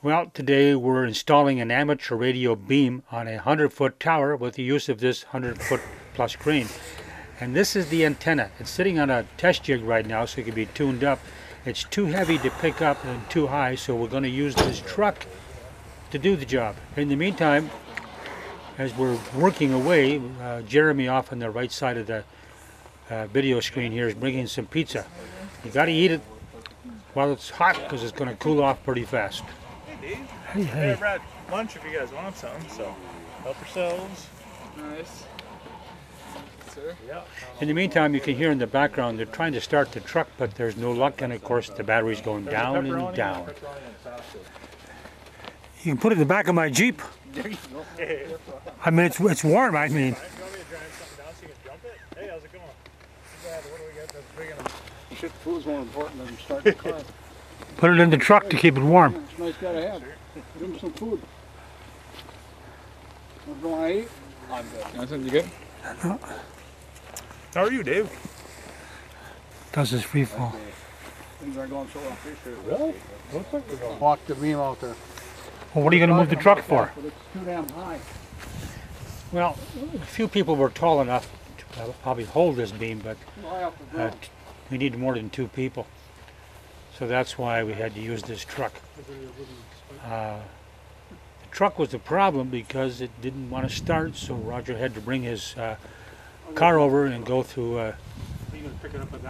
Well, today we're installing an amateur radio beam on a 100 foot tower with the use of this 100 foot plus crane. And this is the antenna. It's sitting on a test jig right now so it can be tuned up. It's too heavy to pick up and too high, so we're going to use this truck to do the job. In the meantime, as we're working away, uh, Jeremy off on the right side of the uh, video screen here is bringing some pizza. You got to eat it while it's hot because it's going to cool off pretty fast. Hey, Dave. Hey, I hey. brought lunch if you guys want some, so help yourselves. Nice. Sir? Yeah. In the meantime, you can hear in the background they're trying to start the truck, but there's no luck, and of course the battery's going down and down. You can put it in the back of my Jeep. I mean, it's, it's warm, I mean. You want me to drive something down so you can? Hey, how's it going? Dad, what do we got that's big enough? Shit, food's more important than starting the car. Put it in the truck to keep it warm. It's nice guy to have. Give him some food. Want to want to eat? I'm good. Nothing, you good? How are you, Dave? Does this free fall? Things are going so well. Really? Looks like we're going. Walk the beam out there. Well, what are you going to move the truck for? But it's too damn high. Well, a few people were tall enough to probably hold this beam, but Too high off the uh, we need more than two people. So that's why we had to use this truck. Uh, the truck was the problem because it didn't want to start, so Roger had to bring his uh, car over and go through a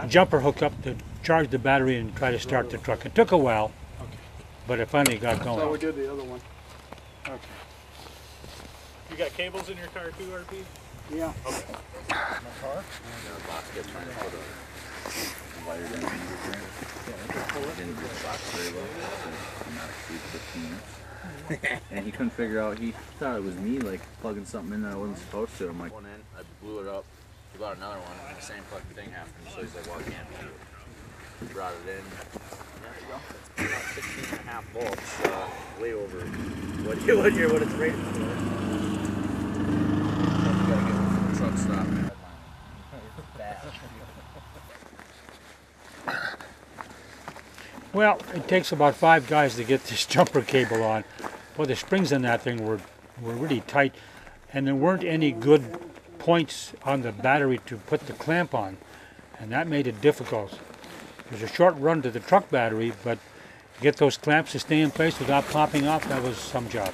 jumper hookup to charge the battery and try to start the truck. It took a while, but it finally got going. how we did the other one. Okay. You got cables in your car too, RP? Yeah. Didn't do the box very well, so not exceed 15 and he couldn't figure out, he thought it was me, like, plugging something in that I wasn't supposed to. I'm like, one in, I blew it up, he bought another one, and the same fucking thing happened, so he's like, well, it can't be you. He brought it in, there you go. About 16 and a half volts, uh, way over what, what, what it's rated for. Gotta get the truck stopped. Well, it takes about five guys to get this jumper cable on. Well, the springs in that thing were, were really tight, and there weren't any good points on the battery to put the clamp on, and that made it difficult. There's a short run to the truck battery, but to get those clamps to stay in place without popping off, that was some job.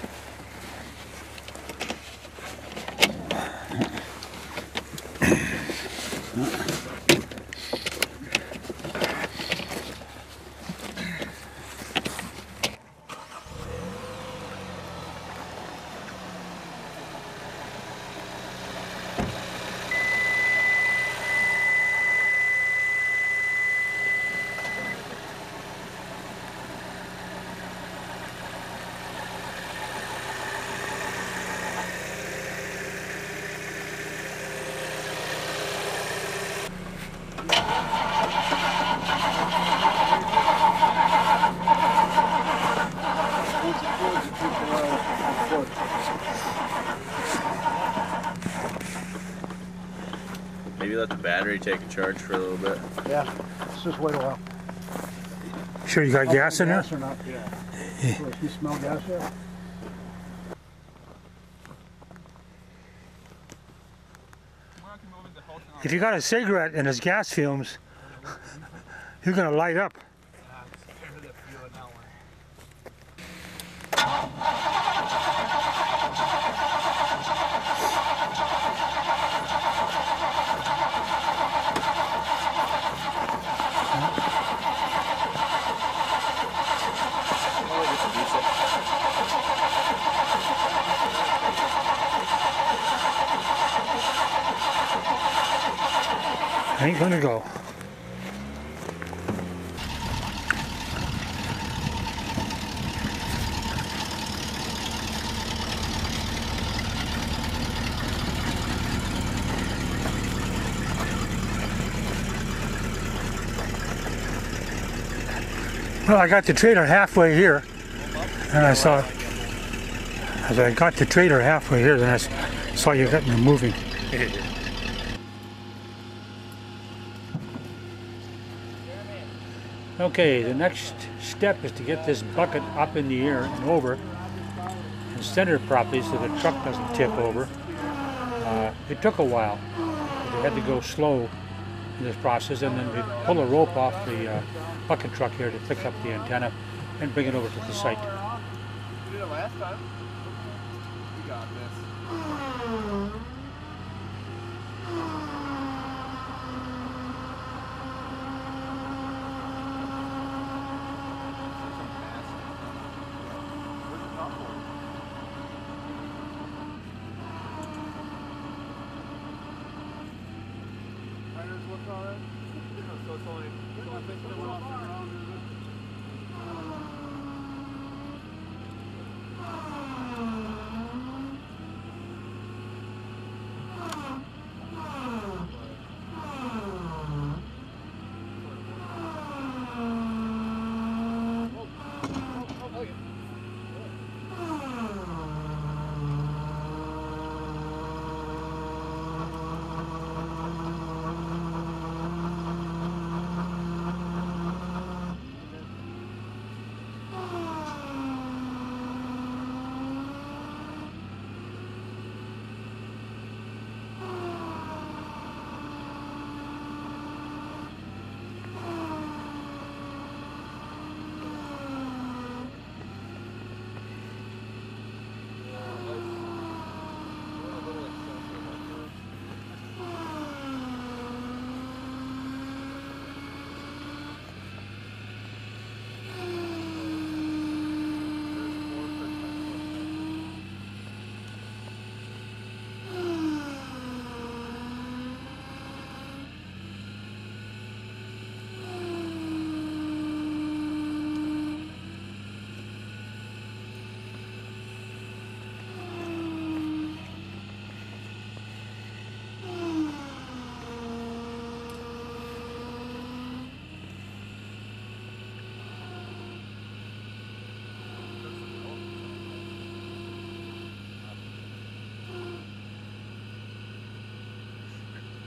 Let the battery take charge for a little bit. Yeah. Let's just wait a while. Sure, you got gas in there? Gas or not? Yeah. Look, You smell gas yet? If you got a cigarette and it's gas fumes, you're gonna light up. I ain't gonna go. Well, I got the trailer halfway here, and I saw, as I got the trailer halfway here, then I saw you got me moving. Okay, the next step is to get this bucket up in the air and over and center it properly so the truck doesn't tip over. Uh, it took a while. They had to go slow in this process and then we pull a rope off the uh, bucket truck here to pick up the antenna and bring it over to the site. We did it last time. We got this.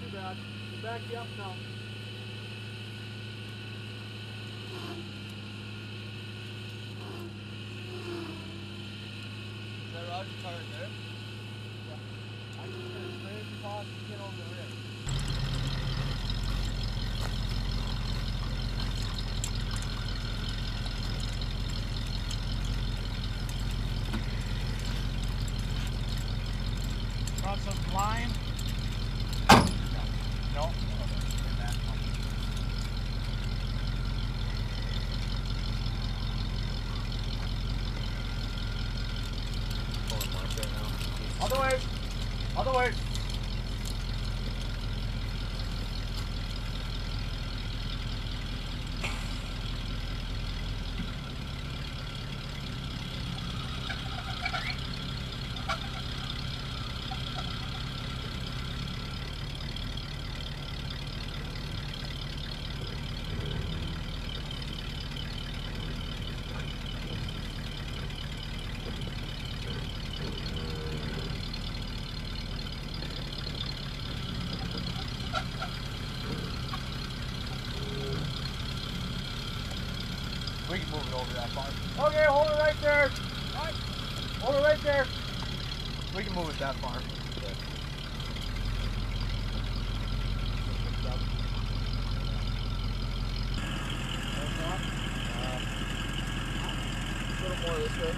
too bad. We'll back you up now. Is that Roger tire there? I'm just gonna straight as possible get over the rim. Got some line? No. No? Other way! Other way! We can move it over that far. Okay, hold it right there. Right. Hold it right there. We can move it that far. A little more this way.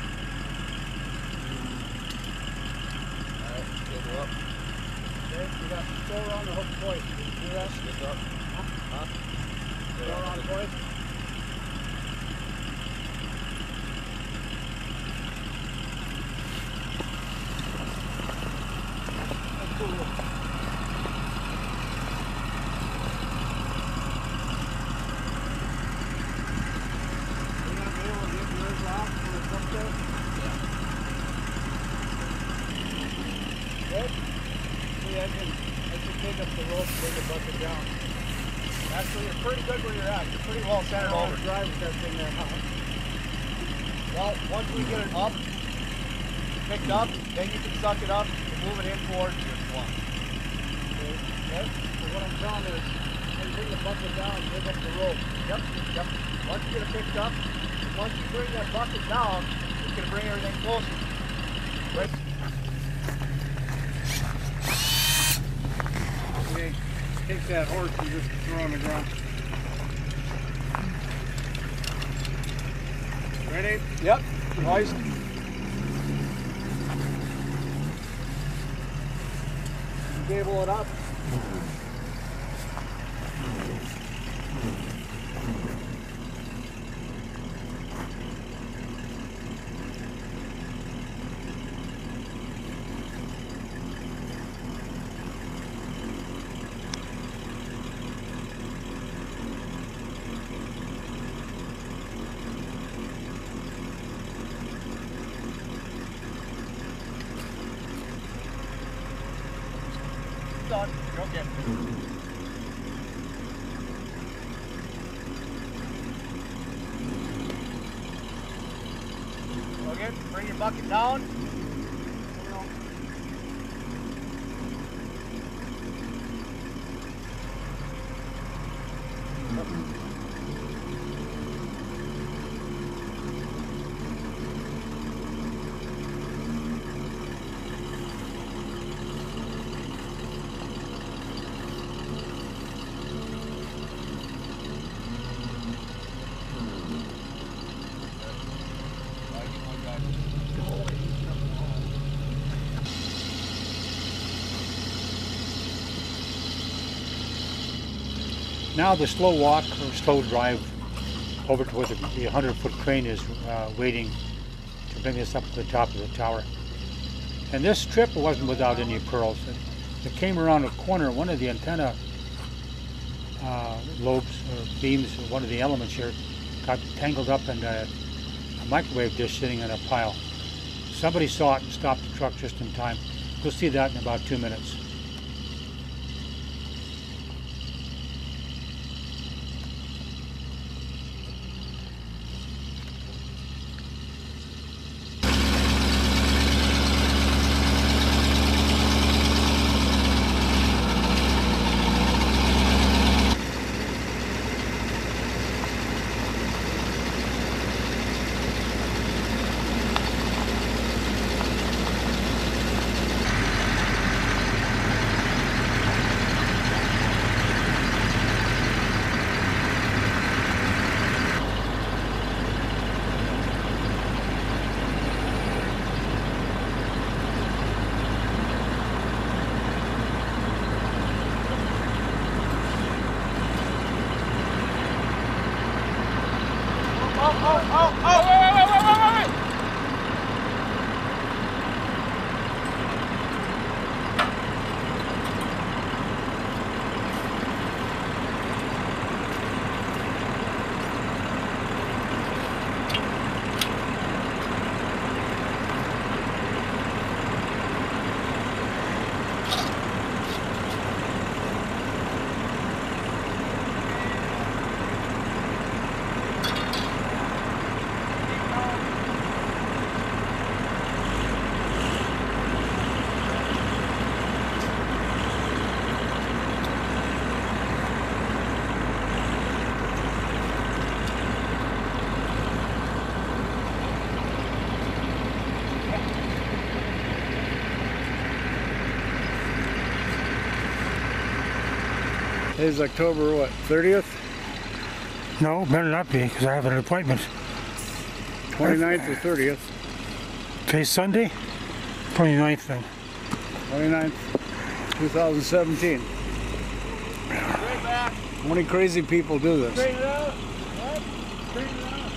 Alright, get up. Okay, we got go around the hook point. You do that? Get up. Huh? Go around point. up the rope, bring the bucket down. Actually, you're pretty good where you're at. You're pretty well centered over. drive with that thing there, huh? Well, once we get it up, picked up, then you can suck it up and move it in towards your slung. Okay? So what I'm telling is, when you bring the bucket down, bring up the rope. Yep, yep. Once you get it picked up, once you bring that bucket down, it's gonna bring everything closer. Right. Okay, take that horse and just throw on the ground. Ready? Yep. Hoist. Cable it up. Done. You're okay. Okay, bring your bucket down. Now the slow walk or slow drive over to where the, the 100 foot crane is uh, waiting to bring us up to the top of the tower. And this trip wasn't without any pearls. It, it came around a corner, one of the antenna uh, lobes or beams, one of the elements here, got tangled up in a, a microwave dish sitting in a pile. Somebody saw it and stopped the truck just in time. We'll see that in about two minutes. oh, oh, oh! Today's October, what, 30th? No, better not be, because I have an appointment. 29th or 30th? Today's Sunday? 29th then. 29th, 2017. Straight. How many crazy people do this? Straighten it out. What? Straighten it out.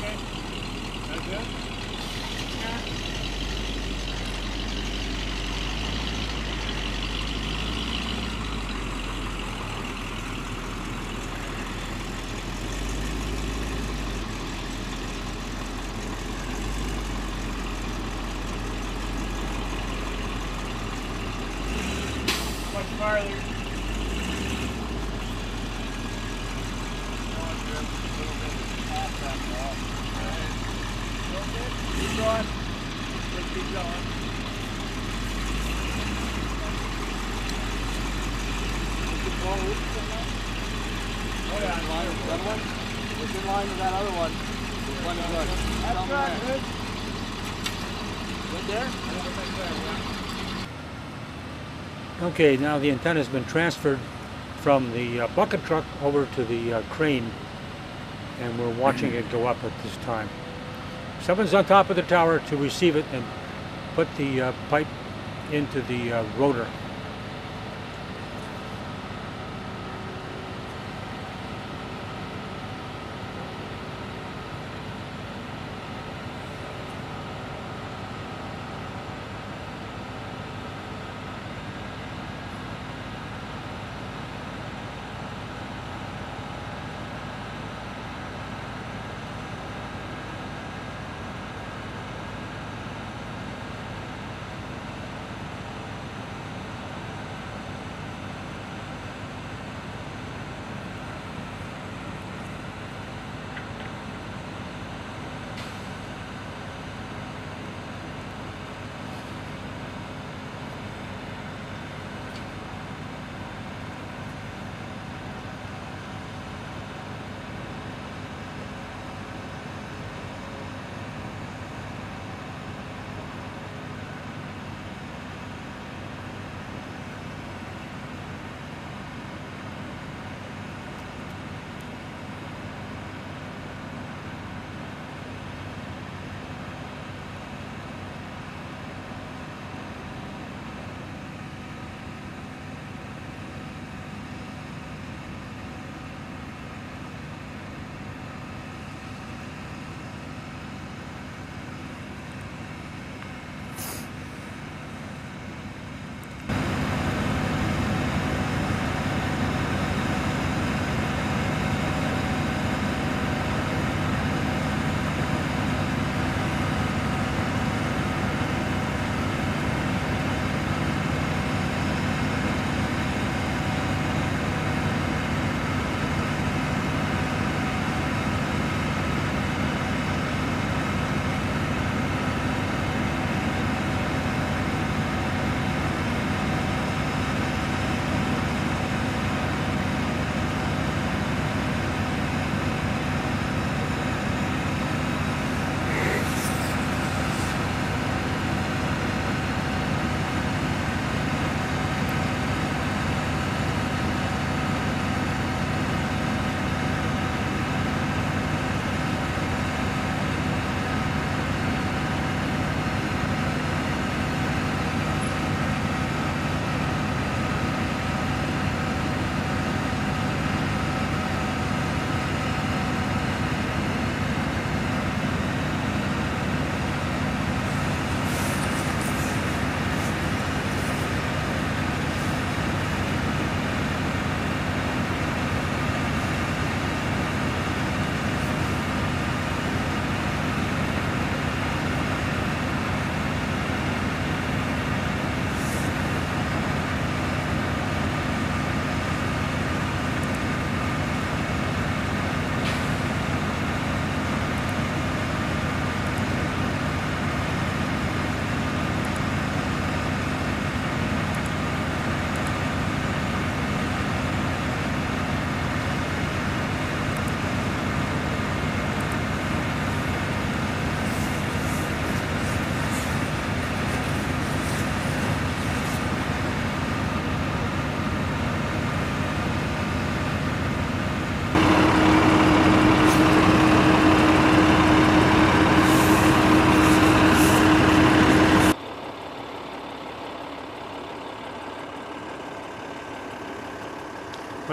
Okay. That's it? Oh yeah, in line with other one? It's in line with that other one. Good. That's right, there. good. Right there? Okay, now the antenna has been transferred from the uh, bucket truck over to the uh, crane, and we're watching it go up at this time. Someone's on top of the tower to receive it and put the uh, pipe into the uh, rotor.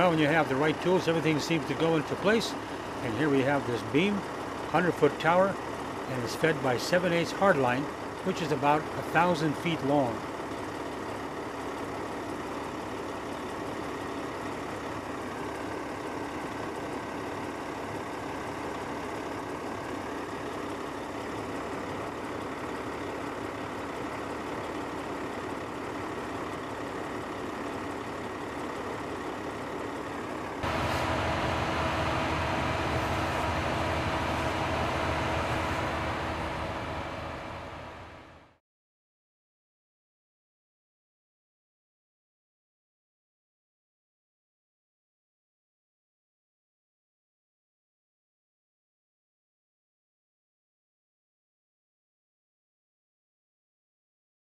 When you have the right tools, everything seems to go into place. And here we have this beam, 100 foot tower, and it's fed by 7 8 hardline, which is about a thousand feet long.